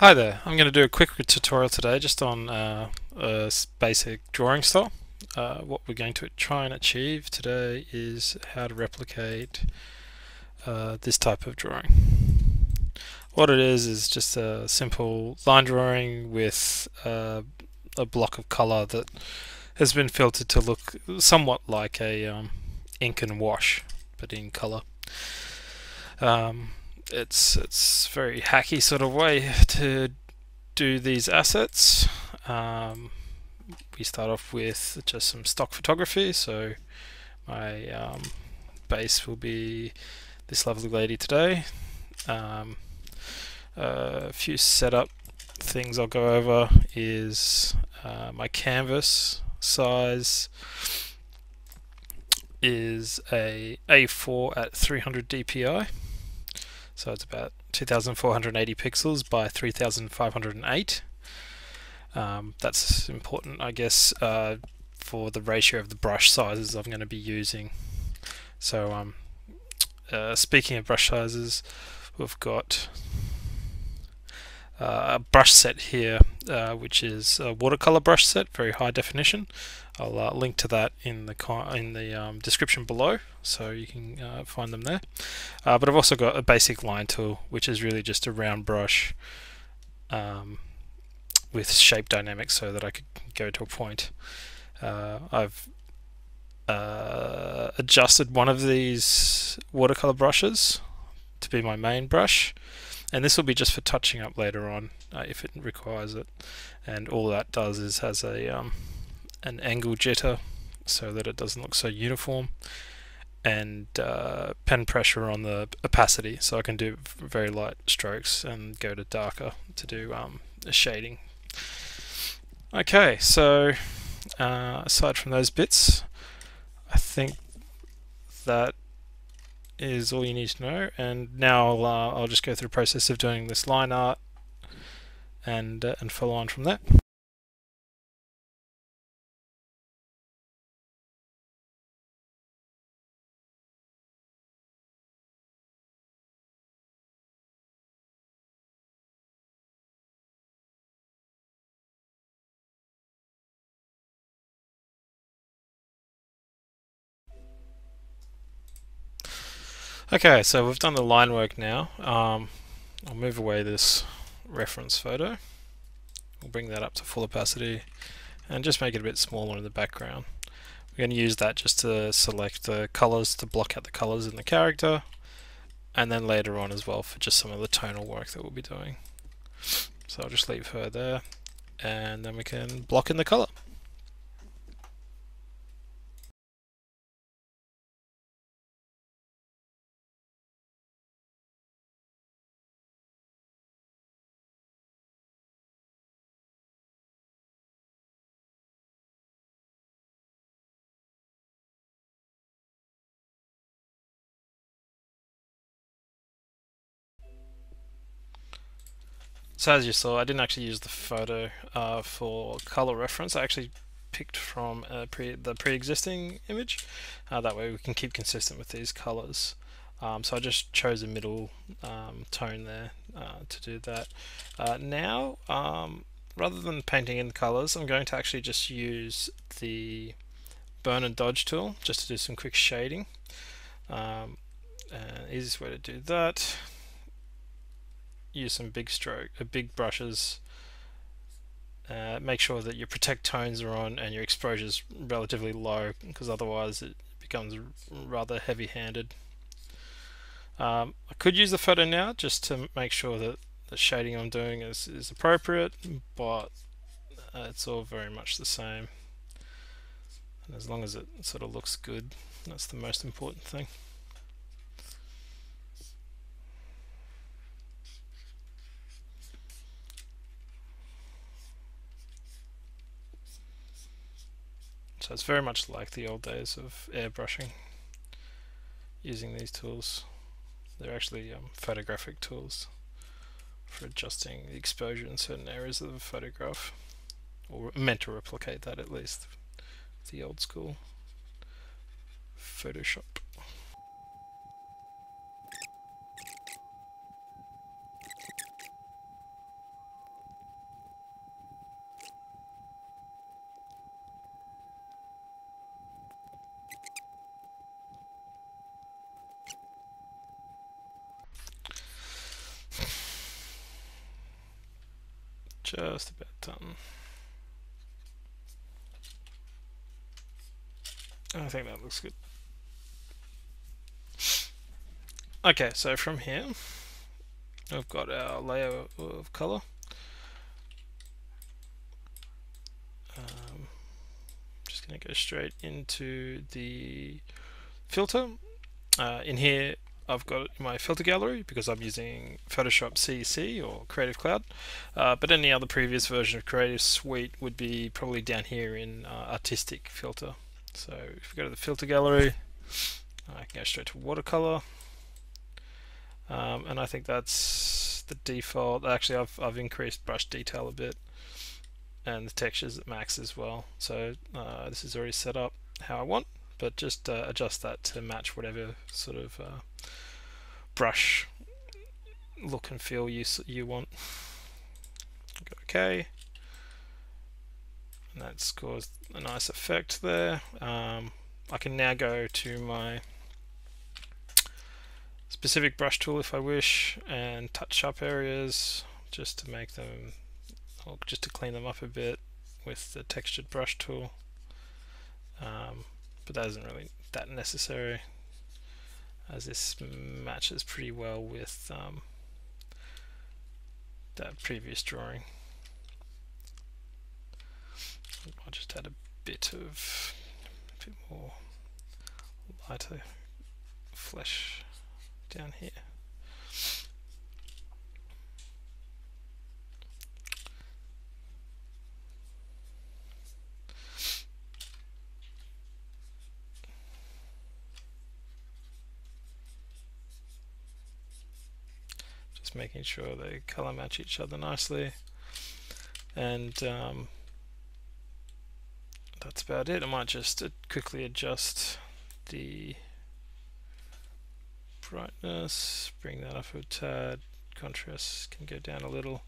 Hi there, I'm going to do a quick tutorial today just on uh, a basic drawing style. Uh, what we're going to try and achieve today is how to replicate uh, this type of drawing. What it is is just a simple line drawing with uh, a block of colour that has been filtered to look somewhat like a um, ink and wash but in colour. Um, it's it's very hacky sort of way to do these assets. Um, we start off with just some stock photography. So my um, base will be this lovely lady today. Um, a few setup things I'll go over is uh, my canvas size is a A4 at 300 dpi so it's about 2480 pixels by 3508. Um, that's important, I guess, uh, for the ratio of the brush sizes I'm going to be using. So, um, uh, speaking of brush sizes, we've got a brush set here, uh, which is a watercolor brush set, very high definition. I'll uh, link to that in the in the um, description below, so you can uh, find them there. Uh, but I've also got a basic line tool, which is really just a round brush um, with shape dynamics, so that I could go to a point. Uh, I've adjusted one of these watercolor brushes to be my main brush and this will be just for touching up later on uh, if it requires it. And all that does is has a um, an angle jitter so that it doesn't look so uniform. And uh, pen pressure on the opacity so I can do very light strokes and go to darker to do um, shading. Okay so uh, aside from those bits I think that is all you need to know and now I'll, uh, I'll just go through the process of doing this line art and, uh, and follow on from that. Okay, so we've done the line work now. Um, I'll move away this reference photo. We'll bring that up to full opacity and just make it a bit smaller in the background. We're going to use that just to select the colors to block out the colors in the character and then later on as well for just some of the tonal work that we'll be doing. So I'll just leave her there and then we can block in the color. So as you saw, I didn't actually use the photo uh, for color reference. I actually picked from pre the pre-existing image. Uh, that way we can keep consistent with these colors. Um, so I just chose a middle um, tone there uh, to do that. Uh, now, um, rather than painting in the colors, I'm going to actually just use the burn and dodge tool just to do some quick shading. Um, easiest way to do that use some big stroke, uh, big brushes. Uh, make sure that your protect tones are on and your exposure is relatively low because otherwise it becomes rather heavy-handed. Um, I could use the photo now just to make sure that the shading I'm doing is, is appropriate, but uh, it's all very much the same. And as long as it sort of looks good, that's the most important thing. So it's very much like the old days of airbrushing using these tools. They're actually um, photographic tools for adjusting the exposure in certain areas of the photograph or meant to replicate that at least the old school Photoshop. Just about done. I think that looks good. Okay, so from here, we've got our layer of color. Um, just going to go straight into the filter. Uh, in here, I've got my filter gallery because I'm using Photoshop CC or Creative Cloud, uh, but any other previous version of Creative Suite would be probably down here in uh, Artistic Filter. So if we go to the filter gallery, I can go straight to watercolor, um, and I think that's the default. Actually, I've I've increased brush detail a bit, and the textures at max as well. So uh, this is already set up how I want but just uh, adjust that to match whatever sort of uh, brush look and feel you you want. Go OK, and that's caused a nice effect there. Um, I can now go to my specific brush tool if I wish and touch up areas just to make them or just to clean them up a bit with the textured brush tool. Um, but that isn't really that necessary as this matches pretty well with um, that previous drawing. I'll just add a bit of a bit more lighter flesh down here. Making sure they color match each other nicely and um, that's about it. I might just uh, quickly adjust the brightness, bring that up a tad, contrast can go down a little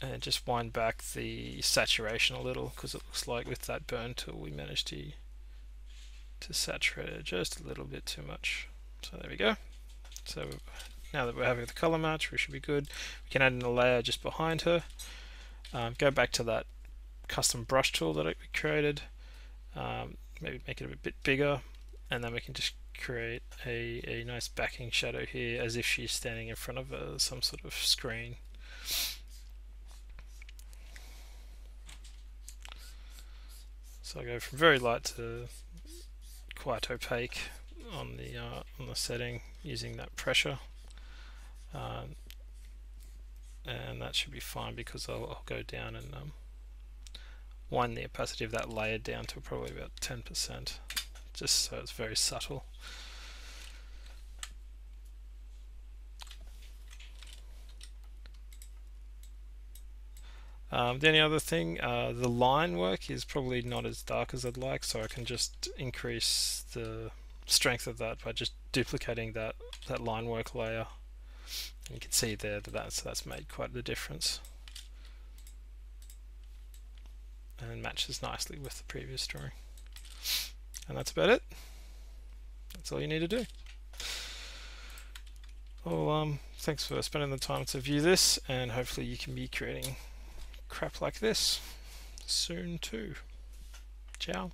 and just wind back the saturation a little because it looks like with that burn tool we managed to to saturate it just a little bit too much. So there we go. So now that we're having the color match, we should be good. We can add in a layer just behind her. Um, go back to that custom brush tool that we created. Um, maybe make it a bit bigger, and then we can just create a, a nice backing shadow here as if she's standing in front of a, some sort of screen. So I go from very light to quite opaque on the uh, on the setting using that pressure. Um, and that should be fine because I'll, I'll go down and um, wind the opacity of that layer down to probably about 10% just so it's very subtle. Um, the only other thing, uh, the line work is probably not as dark as I'd like, so I can just increase the strength of that by just duplicating that, that line work layer you can see there that that's, that's made quite the difference and matches nicely with the previous drawing. And that's about it. That's all you need to do. Well, um, thanks for spending the time to view this, and hopefully you can be creating crap like this soon too. Ciao.